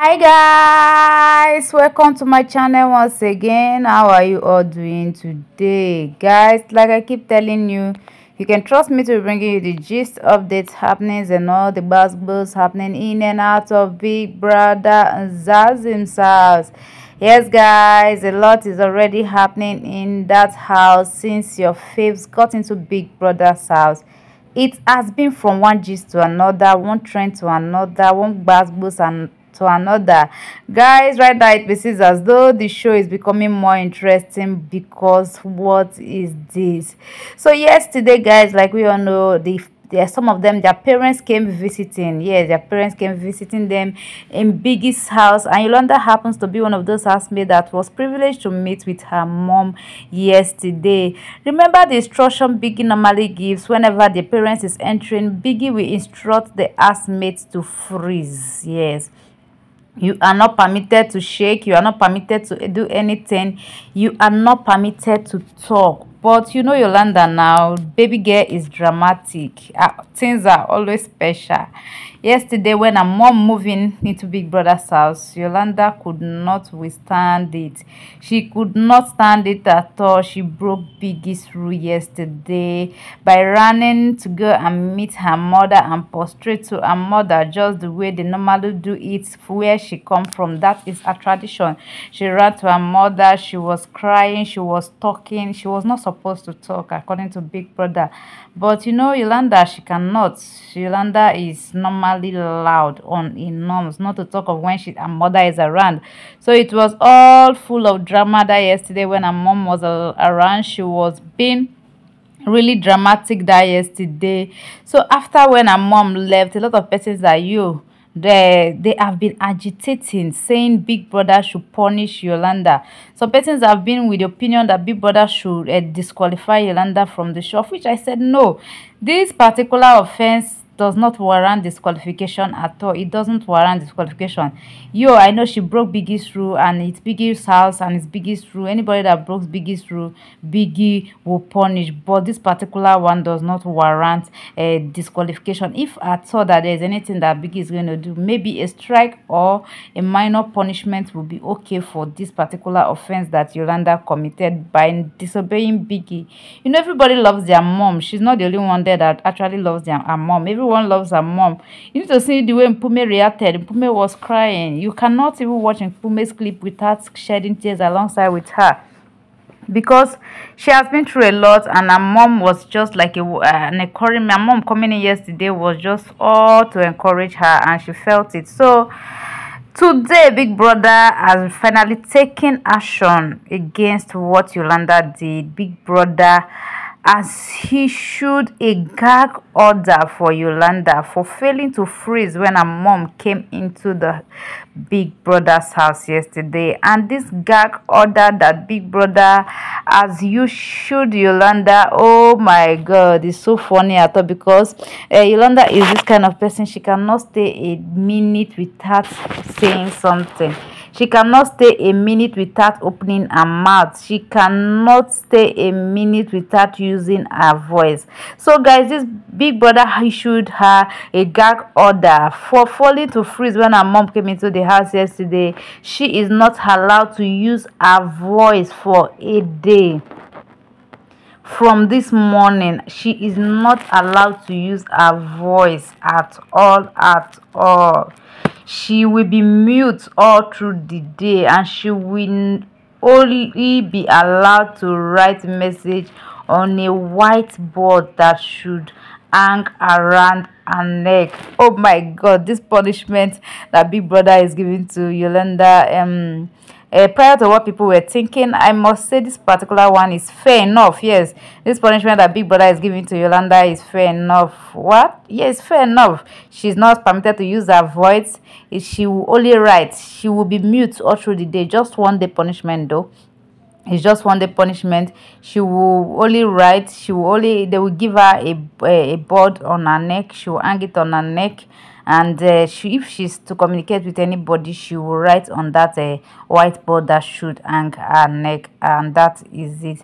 hi guys. Welcome to my channel once again. How are you all doing today? Guys like i keep telling you you can trust me to bring you the gist updates happenings and all the buzz happening in and out of big brother Mzansi's house yes guys a lot is already happening in that house since your faves got into big brother's house. It has been from one gist to another one trend to another one buzz and to another. Guys right now it seems as though the show is becoming more interesting because what is this? So yesterday guys like we all know the there some of them their parents came visiting. Yes their parents came visiting them in biggie's house. And yolanda happens to be one of those housemates that was privileged to meet with her mom yesterday. Remember the instruction biggie normally gives whenever the parents is entering? Biggie will instruct the housemates to freeze. Yes you are not permitted to shake you are not permitted to do anything you are not permitted to talk but you know yolanda now baby girl is dramatic uh, things are always special Yesterday, when her mom moving into Big Brother's house, Yolanda could not withstand it. She could not stand it at all. She broke Biggie's rule yesterday by running to go and meet her mother and prostrate to her mother just the way they normally do it where she come from. That is a tradition. She ran to her mother. She was crying. She was talking. She was not supposed to talk according to Big Brother. But you know, Yolanda, she cannot. Yolanda is normally loud on in norms not to talk of when she her mother is around so it was all full of drama that yesterday when her mom was around she was being really dramatic that yesterday so after when her mom left a lot of persons are you they they have been agitating saying big brother should punish yolanda. Some persons have been with the opinion that big brother should uh, disqualify yolanda from the show which i said no. This particular offense does not warrant disqualification at all. It doesn't warrant disqualification. Yo, I know she broke Biggie's rule and it's Biggie's house and it's Biggie's rule. Anybody that breaks Biggie's rule, Biggie will punish. But this particular one does not warrant a disqualification. If at all that there's anything that Biggie is going to do, maybe a strike or a minor punishment will be okay for this particular offense that Yolanda committed by disobeying Biggie. You know, everybody loves their mom. She's not the only one there that actually loves their mom. Everyone everyone loves her mom. You need to see the way Mpumi reacted. Mpumi was crying. You cannot even watch Mpumi's clip without shedding tears alongside with her because she has been through a lot and her mom was just like a, uh, an encouragement. My mom coming in yesterday was just all to encourage her and she felt it. So today Big Brother has finally taken action against what Yolanda did. Big Brother as he issued a gag order for Yolanda for failing to freeze when her mom came into the Big Brother's house yesterday. And this gag order that Big Brother as you should Yolanda, oh my god, it's so funny I thought because uh, Yolanda is this kind of person, she cannot stay a minute without saying something. She cannot stay a minute without opening her mouth. She cannot stay a minute without using her voice. So guys, this big brother issued her a gag order for falling to freeze when her mom came into the house yesterday. She is not allowed to use her voice for a day from this morning she is not allowed to use her voice at all at all she will be mute all through the day and she will only be allowed to write message on a whiteboard that should hang around her neck. Oh my god this punishment that big brother is giving to yolanda um uh, prior to what people were thinking, I must say this particular one is fair enough. Yes, this punishment that Big Brother is giving to Yolanda is fair enough. What? Yes, fair enough. She's not permitted to use her voice. She will only write. She will be mute all through the day. Just one day punishment though. It's just one day punishment. She will only write. She will only, they will give her a, a, a board on her neck. She will hang it on her neck and uh, she if she's to communicate with anybody she will write on that uh, whiteboard that should hang her neck and that is it.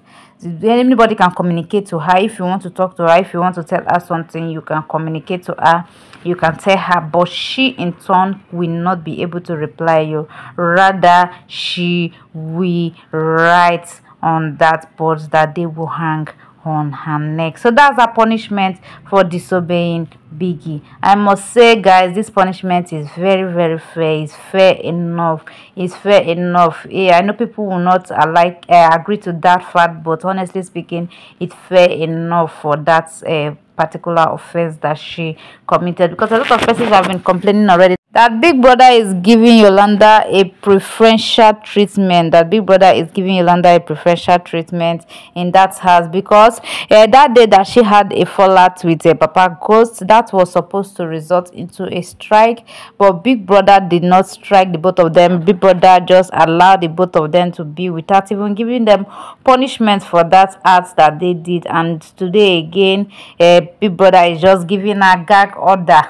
Anybody can communicate to her. If you want to talk to her if you want to tell her something you can communicate to her. You can tell her but she in turn will not be able to reply you. Rather she will write on that board that they will hang on her neck. So that's a punishment for disobeying biggie. I must say guys this punishment is very very fair. It's fair enough. It's fair enough. Yeah i know people will not uh, like uh, agree to that fact but honestly speaking it's fair enough for that uh, particular offense that she committed because a lot of persons have been complaining already that Big Brother is giving Yolanda a preferential treatment. That Big Brother is giving Yolanda a preferential treatment in that house because uh, that day that she had a fallout with a Papa Ghost, that was supposed to result into a strike, but Big Brother did not strike the both of them. Big Brother just allowed the both of them to be without even giving them punishment for that act that they did. And today again, uh, Big Brother is just giving a gag order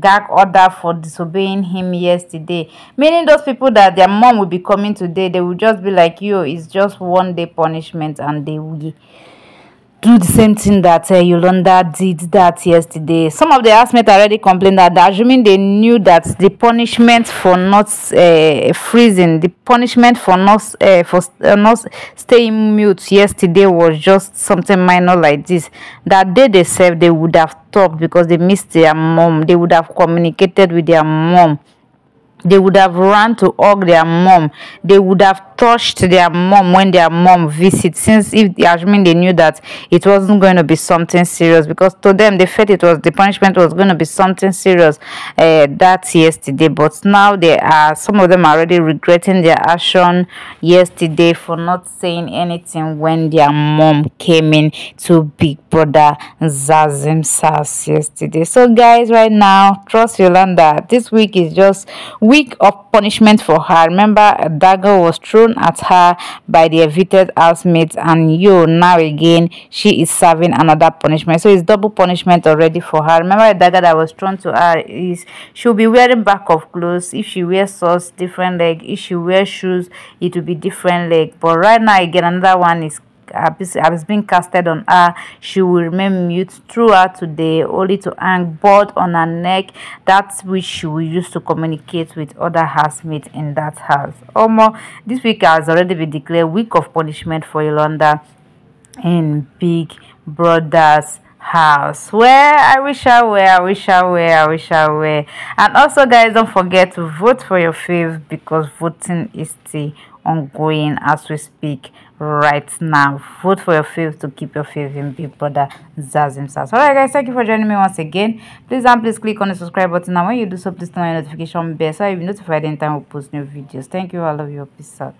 gag order for disobeying him yesterday. Meaning those people that their mom will be coming today they will just be like yo it's just one day punishment and they will do the same thing that uh, Yolanda did that yesterday. Some of the housemates already complained that, assuming they knew that the punishment for not uh, freezing, the punishment for not uh, for uh, not staying mute yesterday was just something minor like this. That day they said they would have talked because they missed their mom. They would have communicated with their mom they would have run to hug their mom they would have touched their mom when their mom visits since if assuming they knew that it wasn't going to be something serious because to them they felt it was the punishment was going to be something serious uh, that yesterday. But now they are some of them are already regretting their action yesterday for not saying anything when their mom came in to big brother Mzansi house yesterday. So guys right now trust Yolanda this week is just week of punishment for her. Remember, a dagger was thrown at her by the evicted housemates, and yo, now again, she is serving another punishment. So it's double punishment already for her. Remember, a dagger that was thrown to her is she'll be wearing back of clothes. If she wears socks, different leg. If she wears shoes, it will be different leg. But right now, again, another one is has been casted on her. She will remain mute throughout today only to hang board on her neck. That's which she will use to communicate with other housemates in that house. Omo, this week has already been declared week of punishment for Yolanda in Big Brother's house. Where i wish i were i wish i were i wish i were and also guys don't forget to vote for your fave because voting is still ongoing as we speak right now. Vote for your faith to keep your faith in big brother Mzansi house. All right guys thank you for joining me once again. Please and please click on the subscribe button. And when you do so please turn on your notification bell so you'll be notified anytime we post new videos. Thank you. I love you. Peace out